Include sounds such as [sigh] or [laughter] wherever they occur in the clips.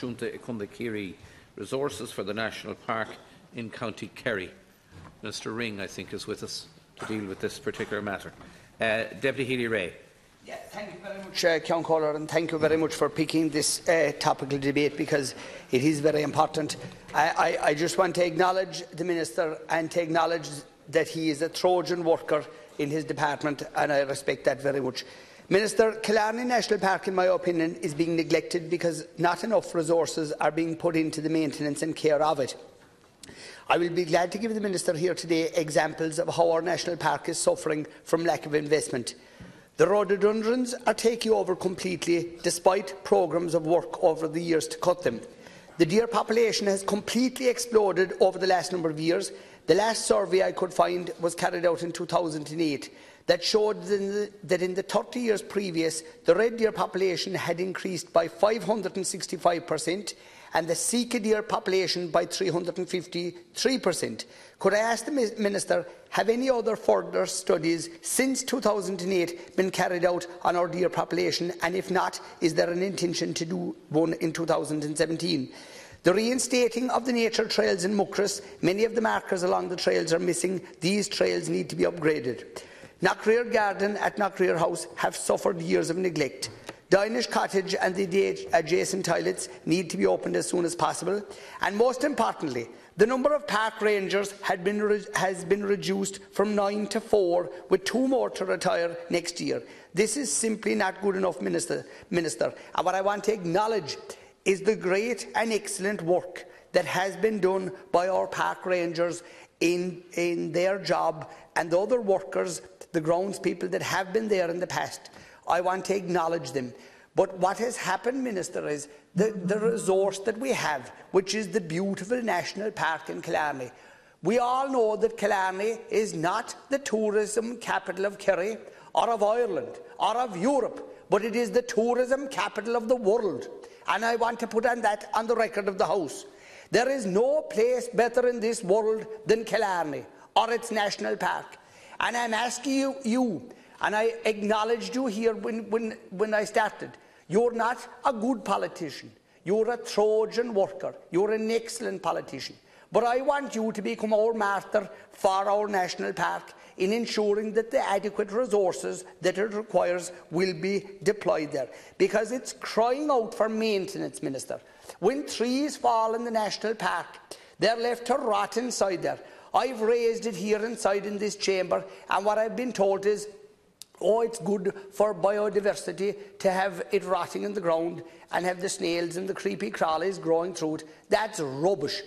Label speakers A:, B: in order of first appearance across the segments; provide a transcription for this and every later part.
A: Junta Ikunda Resources for the National Park in County Kerry. Minister Ring, I think, is with us to deal with this particular matter. Uh, Deputy Healy-Rae.
B: Yeah, thank you very much, uh, Caller, and thank you very much for picking this uh, topical debate because it is very important. I, I, I just want to acknowledge the Minister and to acknowledge that he is a Trojan worker in his department, and I respect that very much. Minister, Killarney National Park, in my opinion, is being neglected because not enough resources are being put into the maintenance and care of it. I will be glad to give the Minister here today examples of how our national park is suffering from lack of investment. The rhododendrons are taking over completely, despite programmes of work over the years to cut them. The deer population has completely exploded over the last number of years. The last survey I could find was carried out in 2008 that showed that in the 30 years previous, the red deer population had increased by 565 per cent and the Sika deer population by 353 per cent. Could I ask the Minister, have any other further studies since 2008 been carried out on our deer population and if not, is there an intention to do one in 2017? The reinstating of the nature trails in Muckross, many of the markers along the trails are missing. These trails need to be upgraded. Knockreer Garden at Knockreer House have suffered years of neglect. Dinish Cottage and the adjacent toilets need to be opened as soon as possible. And most importantly, the number of park rangers been has been reduced from nine to four, with two more to retire next year. This is simply not good enough, Minister. Minister. And what I want to acknowledge is the great and excellent work that has been done by our park rangers in, in their job and the other workers the grounds people that have been there in the past. I want to acknowledge them. But what has happened, Minister, is the, the resource that we have, which is the beautiful National Park in Killarney. We all know that Killarney is not the tourism capital of Kerry or of Ireland or of Europe, but it is the tourism capital of the world. And I want to put on that on the record of the House. There is no place better in this world than Killarney or its national park. And I'm asking you, you and I acknowledged you here when, when, when I started, you're not a good politician. You're a Trojan worker. You're an excellent politician. But I want you to become our master for our national park in ensuring that the adequate resources that it requires will be deployed there. Because it's crying out for maintenance, Minister. When trees fall in the national park, they're left to rot inside there. I've raised it here inside in this chamber, and what I've been told is, oh, it's good for biodiversity to have it rotting in the ground and have the snails and the creepy crawlies growing through it. That's rubbish.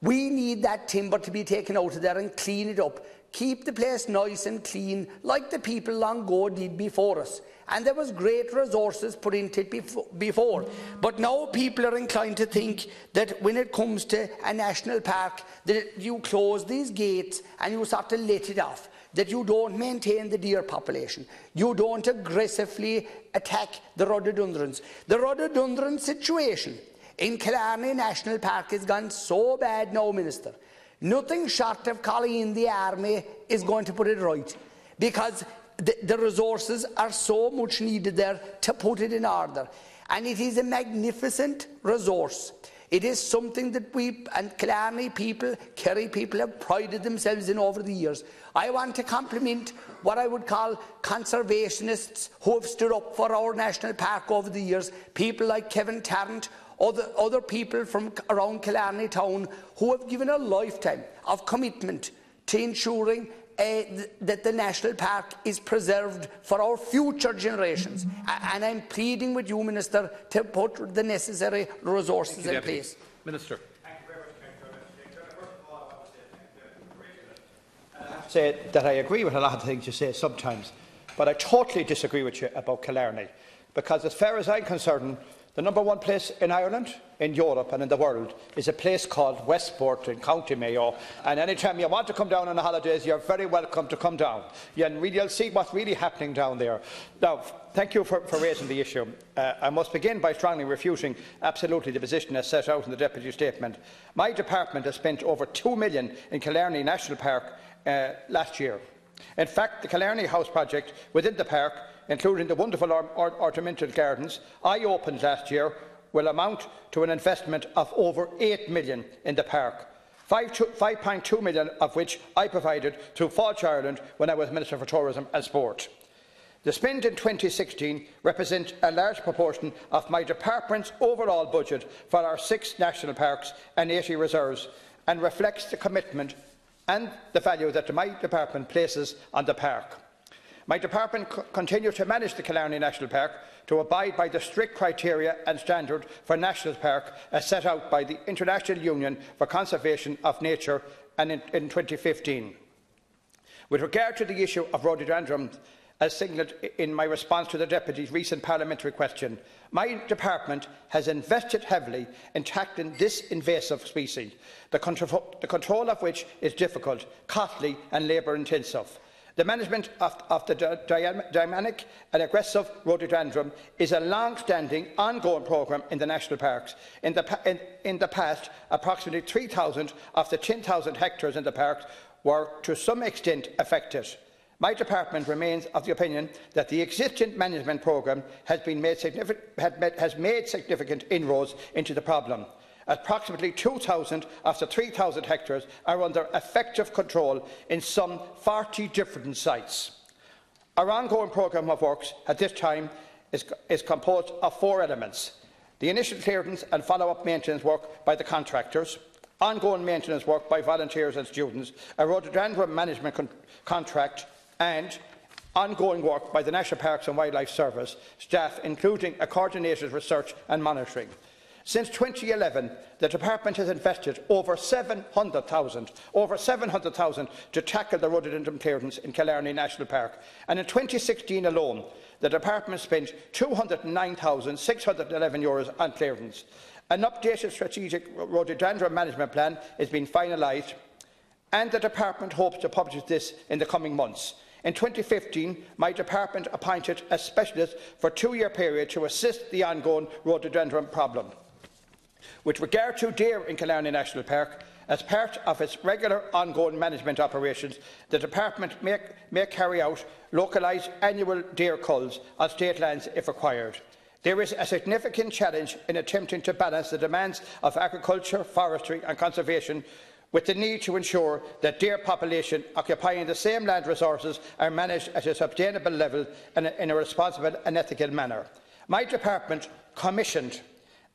B: We need that timber to be taken out of there and clean it up. Keep the place nice and clean, like the people long ago did before us and there was great resources put into it before. But now people are inclined to think that when it comes to a national park, that you close these gates and you start to let it off that you don't maintain the deer population. You don't aggressively attack the rhododendrons. The rhododendron situation in Killarney National Park has gone so bad now, Minister. Nothing short of calling in the army is going to put it right. Because the, the resources are so much needed there to put it in order. And it is a magnificent resource. It is something that we and Killarney people, Kerry people have prided themselves in over the years. I want to compliment what I would call conservationists who have stood up for our national park over the years. People like Kevin Tarrant, other, other people from around Killarney town who have given a lifetime of commitment to ensuring uh, th that the national park is preserved for our future generations. And I'm pleading with you, Minister, to put the necessary resources you, in place.
A: Minister. Thank you very much.
C: I say that I agree with a lot of things you say sometimes, but I totally disagree with you about Killarney, because as far as I'm concerned, The number one place in Ireland, in Europe and in the world is a place called Westport in County Mayo. And any time you want to come down on the holidays, you're very welcome to come down. And you'll see what's really happening down there. Now, thank you for, for raising the issue. Uh, I must begin by strongly refuting absolutely the position as set out in the Deputy Statement. My department has spent over 2 million in Killarney National Park uh, last year. In fact, the Killarney House project within the park, including the wonderful ornamental gardens I opened last year, will amount to an investment of over 8 million in the park. 5.2 million of which I provided through Falch Ireland when I was Minister for Tourism and Sport. The spend in 2016 represents a large proportion of my department's overall budget for our six national parks and 80 reserves and reflects the commitment and the value that my department places on the park. My department continues to manage the Killarney National Park to abide by the strict criteria and standard for National Park as set out by the International Union for Conservation of Nature and in, in 2015. With regard to the issue of rhododendrons, as signalled in my response to the Deputy's recent parliamentary question, my department has invested heavily in tackling this invasive species, the, control, the control of which is difficult, costly and labour-intensive. The management of, of the dynamic and aggressive rhododendron is a long-standing, ongoing programme in the national parks. In the, in, in the past, approximately 3,000 of the 10,000 hectares in the parks were to some extent affected. My department remains of the opinion that the existing management programme has, made has made significant inroads into the problem. Approximately 2,000 of the 3,000 hectares are under effective control in some 40 different sites. Our ongoing programme of works at this time is, is composed of four elements. The initial clearance and follow-up maintenance work by the contractors, ongoing maintenance work by volunteers and students, a rhododendron management con contract and ongoing work by the National Parks and Wildlife Service staff, including a coordinated research and monitoring. Since 2011, the department has invested over 700,000 over 700,000 to tackle the rhododendron clearance in Killarney National Park, and in 2016 alone, the department spent 209,611 euros on clearance. An updated strategic rhododendron management plan is being finalised, and the department hopes to publish this in the coming months. In 2015, my department appointed a specialist for a two-year period to assist the ongoing rhododendron problem. With regard to deer in Killarney National Park, as part of its regular ongoing management operations, the Department may, may carry out localised annual deer culls on state lands if required. There is a significant challenge in attempting to balance the demands of agriculture, forestry and conservation with the need to ensure that deer population occupying the same land resources are managed at a sustainable level and in a responsible and ethical manner. My department commissioned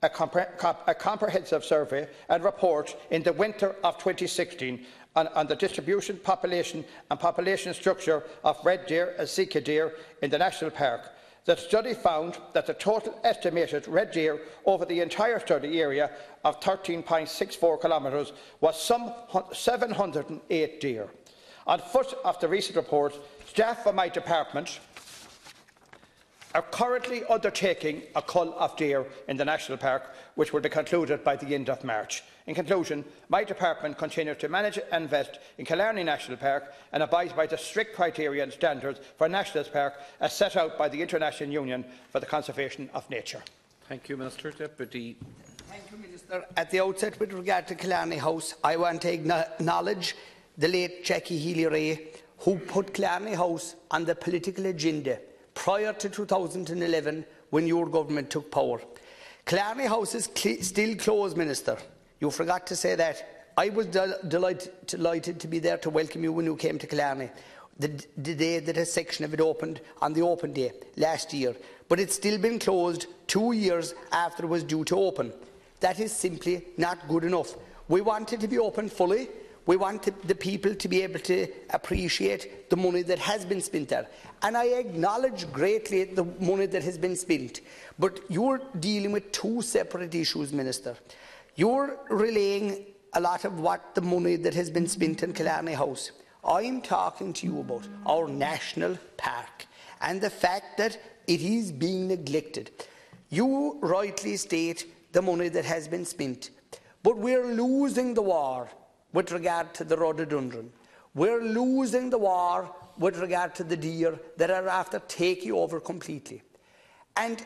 C: a, compre a comprehensive survey and report in the winter of 2016 on, on, the distribution, population and population structure of red deer and sika deer in the national park. The study found that the total estimated red deer over the entire study area of 13.64 kilometres was some 708 deer. On foot of the recent report, staff from my department are currently undertaking a cull of deer in the National Park, which will be concluded by the end of March. In conclusion, my department continues to manage and invest in Killarney National Park and abides by the strict criteria and standards for National Park as set out by the International Union for the Conservation of Nature.
A: Thank you, Minister. Deputy.
B: Thank you, Minister. At the outset, with regard to Killarney House, I want to acknowledge the late Jackie Healy-Rae, who put Killarney House on the political agenda prior to 2011 when your government took power. Clarny House is cl still closed, Minister. You forgot to say that. I was del delight delighted to be there to welcome you when you came to Clarny, the, the day that a section of it opened on the open day last year. But it's still been closed two years after it was due to open. That is simply not good enough. We want it to be open fully. We want the people to be able to appreciate the money that has been spent there. And I acknowledge greatly the money that has been spent. But you're dealing with two separate issues, Minister. You're relaying a lot of what the money that has been spent in Killarney House. I'm talking to you about our national park and the fact that it is being neglected. You rightly state the money that has been spent, but we're losing the war with regard to the rhododendron. We're losing the war with regard to the deer that are after taking over completely. And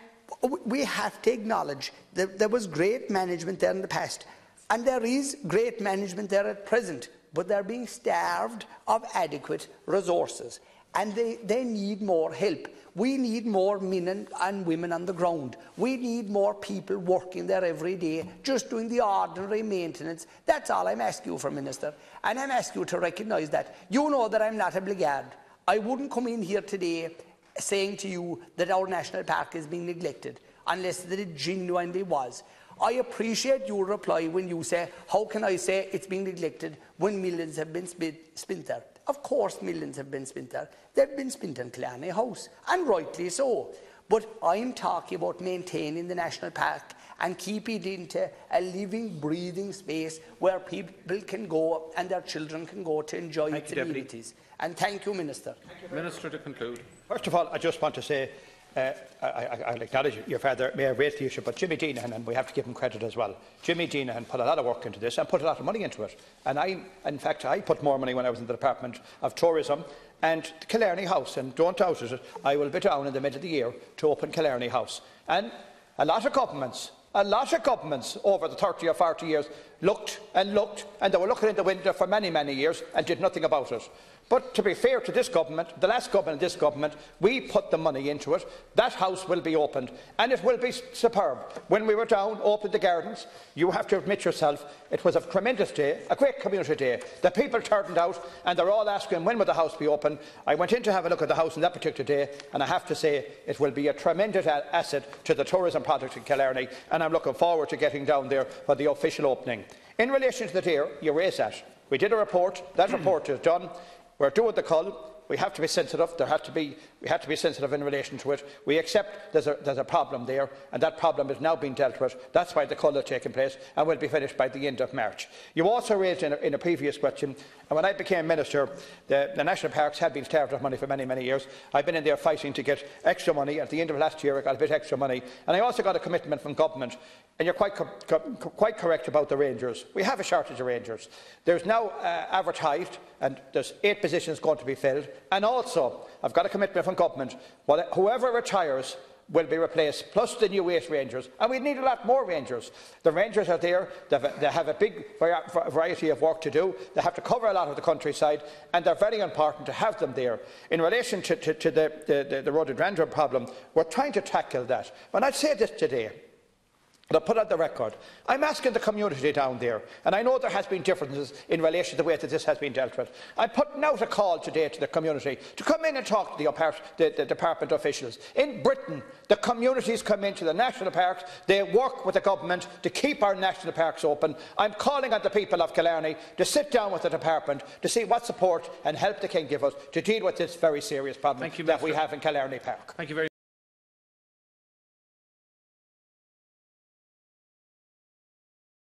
B: we have to acknowledge that there was great management there in the past, and there is great management there at present, but they're being starved of adequate resources. And they, they need more help. We need more men and, women on the ground. We need more people working there every day, just doing the ordinary maintenance. That's all I'm asking you for, Minister. And I'm asking you to recognise that. You know that I'm not a blackguard. I wouldn't come in here today saying to you that our national park is being neglected unless it genuinely was. I appreciate your reply when you say, how can I say it's being neglected when millions have been spent there? Of course millions have been spent there. They've been spent in Killarney House, and rightly so. But I'm talking about maintaining the national park and keeping it into a living, breathing space where people can go and their children can go to enjoy
A: Thank
B: its
A: you, Deputy.
B: amenities. And thank you, Minister.
A: Minister to conclude.
C: First of all, I just want to say uh, I, I, I'll acknowledge your father, Mayor raised the issue, but Jimmy Deanahan, and we have to give him credit as well. Jimmy Deanahan put a lot of work into this and put a lot of money into it. And I, in fact, I put more money when I was in the Department of Tourism and Killarney House, and don't doubt it, I will be down in the middle of the year to open Killarney House. And a lot of governments a lot of governments over the 30 or 40 years looked and looked and they were looking in the window for many, many years and did nothing about it. But to be fair to this government, the last government this government, we put the money into it. That house will be opened and it will be superb. When we were down, opened the gardens, you have to admit yourself, it was a tremendous day, a great community day. The people turned out and they're all asking when will the house be open. I went in to have a look at the house on that particular day and I have to say it will be a tremendous asset to the tourism project in Killarney and I'm looking forward to getting down there for the official opening. In relation to the deer, you raise that. We did a report, that [clears throat] report is done. We're doing the cull. We have to be sensitive. There has to be, we have to be sensitive in relation to it. We accept there's a, there's a problem there, and that problem is now being dealt with. That's why the call is taking place and will be finished by the end of March. You also raised in a, in a previous question, and when I became Minister, the, the national parks had been starved of money for many, many years. I've been in there fighting to get extra money. At the end of last year, I got a bit extra money. And I also got a commitment from government. And you're quite, co co quite correct about the Rangers. We have a shortage of Rangers. There's now uh, advertised, and there's eight positions going to be filled. And also, I've got a commitment from government. Well, whoever retires will be replaced, plus the new eight Rangers. And we need a lot more Rangers. The Rangers are there, they have a, big variety of work to do, they have to cover a lot of the countryside, and they're very important to have them there. In relation to, to, to the, the, the, rhododendron problem, we're trying to tackle that. But I'd say this today. And I put on the record, I'm asking the community down there, and I know there has been differences in relation to the way that this has been dealt with. I'm putting out a call today to the community to come in and talk to the, the, the department officials. In Britain, the communities come into the national parks, they work with the government to keep our national parks open. I'm calling on the people of Killarney to sit down with the department to see what support and help they can give us to deal with this very serious problem
A: you,
C: that we have in Killarney Park.
A: Thank you very